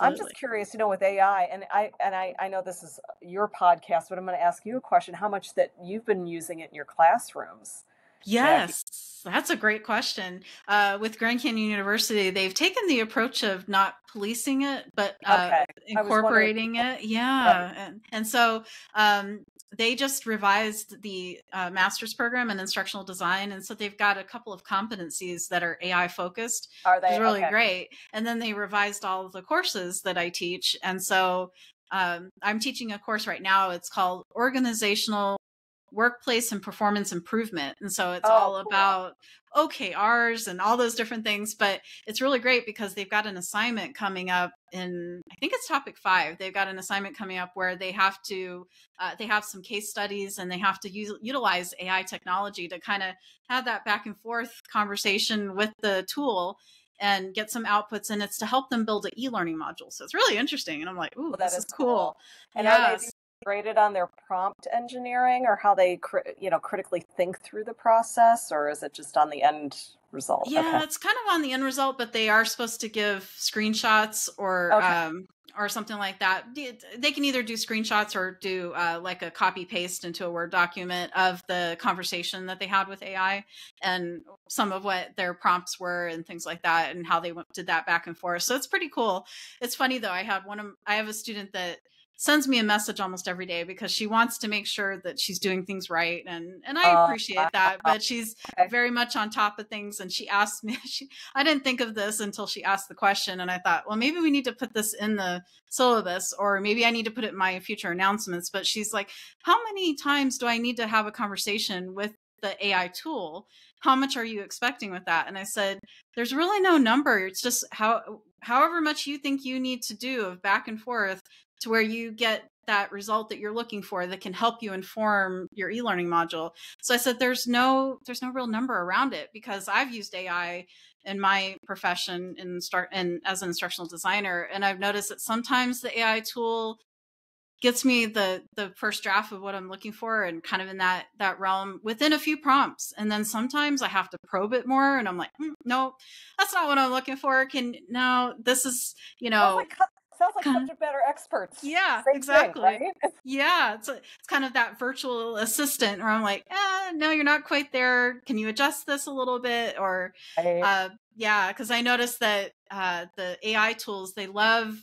I'm just curious, you know, with AI, and I and I, I know this is your podcast, but I'm going to ask you a question: How much that you've been using it in your classrooms? Yes, that's a great question. Uh, with Grand Canyon University, they've taken the approach of not policing it, but uh, Okay, I was wondering. incorporating it. Right. Yeah, and and so um, they just revised the uh, master's program in instructional design, and so they've got a couple of competencies that are AI focused, Are they really okay? great. And then they revised all of the courses that I teach, and so um, I'm teaching a course right now. It's called Organizational workplace and performance improvement. And so it's Oh, all cool. about OKRs and all those different things. But it's really great because they've got an assignment coming up in, I think it's topic five. They've got an assignment coming up where they have to, uh, they have some case studies and they have to use, utilize AI technology to kind of have that back and forth conversation with the tool and get some outputs and it's to help them build an e-learning module so it's really interesting and i'm like ooh Well, that this is is cool And yes graded on their prompt engineering, or how they, you know, critically think through the process, or is it just on the end result? Yeah, Okay. it's kind of on the end result, but they are supposed to give screenshots or Okay. um or something like that. They can either do screenshots or do uh, like a copy paste into a Word document of the conversation that they had with AI and some of what their prompts were and things like that and how they went, did that back and forth. So it's pretty cool. It's funny though. I had one of I have a student that sends me a message almost every day because she wants to make sure that she's doing things right and and I appreciate that but she's very much on top of things and she asked me she, i didn't think of this until she asked the question and i thought well maybe we need to put this in the syllabus or maybe i need to put it in my future announcements but she's like how many times do i need to have a conversation with the ai tool? How much are you expecting with that? And i said there's really no number. It's just how however much you think you need to do of back and forth to where you get that result that you're looking for that can help you inform your e-learning module. So i said there's no there's no real number around it because i've used ai in my profession in start and as an instructional designer and i've noticed that sometimes the ai tool gets me the the first draft of what i'm looking for and kind of in that that realm within a few prompts and then sometimes i have to probe it more and i'm like "Hmm, no that's not what i'm looking for. Can no this is you know cu- sounds like kind of subject matter experts. yeah Same exactly thing, right? yeah, it's a, it's kind of that virtual assistant where I'm like, eh, no, you're not quite there. Can you adjust this a little bit? Or, Right. uh, yeah, because I noticed that uh, the AI tools they love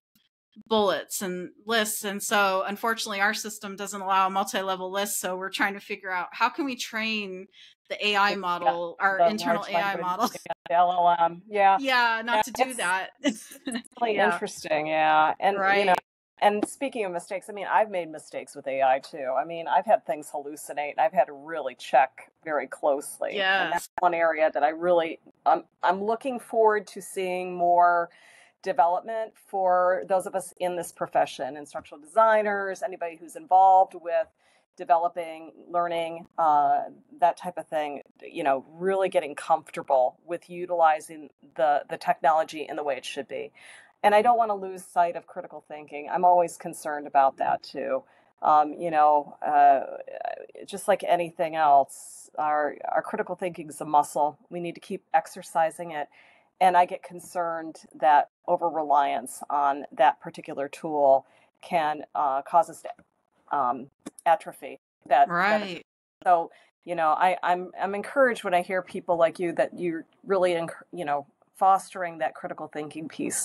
bullets and lists, and so unfortunately, our system doesn't allow multi-level lists. So we're trying to figure out how can we train the AI Yeah, model, our the internal AI language, model. Yeah, LLM. Yeah, yeah, yeah, not to do that. really yeah, interesting. Yeah, and you know, right. and speaking of mistakes, I mean, I've made mistakes with AI too. I mean, I've had things hallucinate, and I've had to really check very closely. And that's one area that I really, I'm, I'm looking forward to seeing more development for those of us in this profession, instructional designers, anybody who's involved with developing, learning, uh, that type of thing. You know, really getting comfortable with utilizing the the technology in the way it should be. And I don't want to lose sight of critical thinking. I'm always concerned about that too. Um, you know, uh, just like anything else, our our critical thinking is a muscle. We need to keep exercising it. And I get concerned that over reliance on that particular tool can uh, cause us to um, atrophy. That that Right. So you know I I'm I'm encouraged when I hear people like you that you're really you know fostering that critical thinking piece